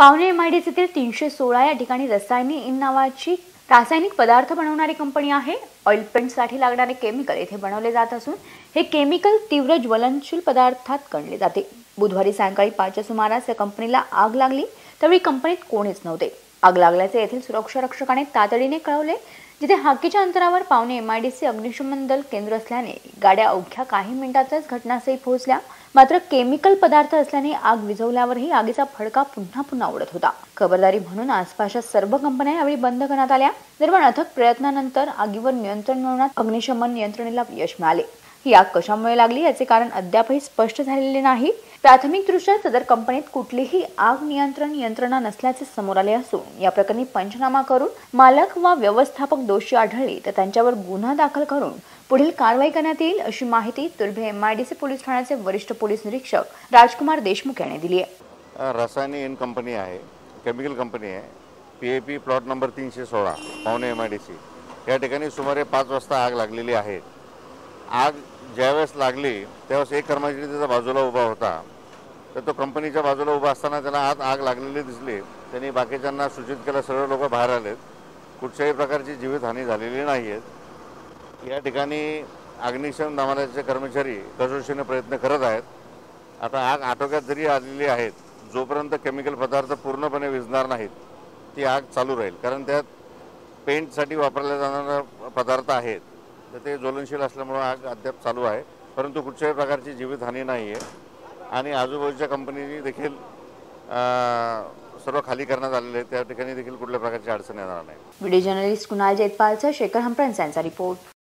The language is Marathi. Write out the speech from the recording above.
पावणे एम आय डी सीतील तीनशे सोळा या ठिकाणी रसायनी इन नावाची रासायनिक पदार्थ बनवणारी कंपनी आहे. ऑइल पेंटसाठी लागणारे केमिकल येथे बनवले जात असून हे केमिकल तीव्र ज्वलनशील पदार्थात गणले जाते. बुधवारी सायंकाळी पाचच्या सुमारास या कंपनीला आग लागली. त्यावेळी कंपनीत कोणीच नव्हते. आग लागल्याचे येथील सुरक्षा रक्षकाने तातडीने कळवले. जिथे हाकीच्या अंतरावर पावणे एमआयडीसी अग्निशमन दल केंद्र असल्याने गाड्या अवघ्या काही मिनिटातच घटनास्थळी पोहोचल्या. मात्र केमिकल पदार्थ असल्याने आग विझवल्यावरही आगीचा फडका पुन्हा पुन्हा उडत होता. खबरदारी म्हणून आसपासच्या सर्व कंपन्या यावेळी बंद करण्यात आल्या. दरम्यान अथक प्रयत्नानंतर आगीवर नियंत्रण मिळवण्यात अग्निशमन यंत्रणेला यश मिळाले. ही आग कशामुळे लागली याचे कारण अद्यापही स्पष्ट झालेले नाही. प्राथमिकदृष्ट्या सदर कंपनीत कुठलीही आग नियंत्रण यंत्रणा नसल्याचे समोर आले असून या प्रकरणी पंचनामा करून मालक वा व्यवस्थापक दोषी आढळले तर त्यांच्यावर गुन्हा दाखल करून पुढील कारवाई करण्यात येईल अशी माहिती तुर्भे एमआयडीसी पोलीस ठाण्याचे वरिष्ठ पोलीस निरीक्षक राजकुमार देशमुख यांनी दिली आहे. रसायनी इन कंपनी आहे केमिकल कंपनी आहे P A P plot number तीनशे सोळा पावणे एम आय डी सी या ठिकाणी सुमारे पाच वाजता आग लागलेली आहे. आग ज्यावेळेस लागली त्यावेळेस एक कर्मचारी त्याच्या बाजूला उभा होता. तर तो कंपनीच्या बाजूला उभा असताना त्याला आत आग लागलेली दिसली. त्यांनी बाकीच्यांना सूचित केलं सर्व लोक बाहेर आलेत. कुठच्याही प्रकारची जीवितहानी झालेली नाही आहेत या ठिकाणी अग्निशमन दमालाचे कर्मचारी कसोशीने प्रयत्न करत आहेत. आता आग आटोक्यात जरी आलेली आहेत जोपर्यंत केमिकल पदार्थ पूर्णपणे विझणार नाहीत ती आग चालू राहील. कारण त्यात पेंटसाठी वापरल्या जाणारा पदार्थ आहेत. तर ते ज्वलनशील असल्यामुळं आग अद्याप चालू आहे. परंतु कुठच्याही प्रकारची जीवितहानी नाही आहे आणि आजूबाजूच्या कंपनीनी देखील सर्व खाली करण्यात आलेले आहे त्या ठिकाणी देखील कुठल्या प्रकारची अडचण येणार नाही. व्हिडिओ जर्नलिस्ट कुणाल जैतपालचा शेखर हंप्रेंस यांचा रिपोर्ट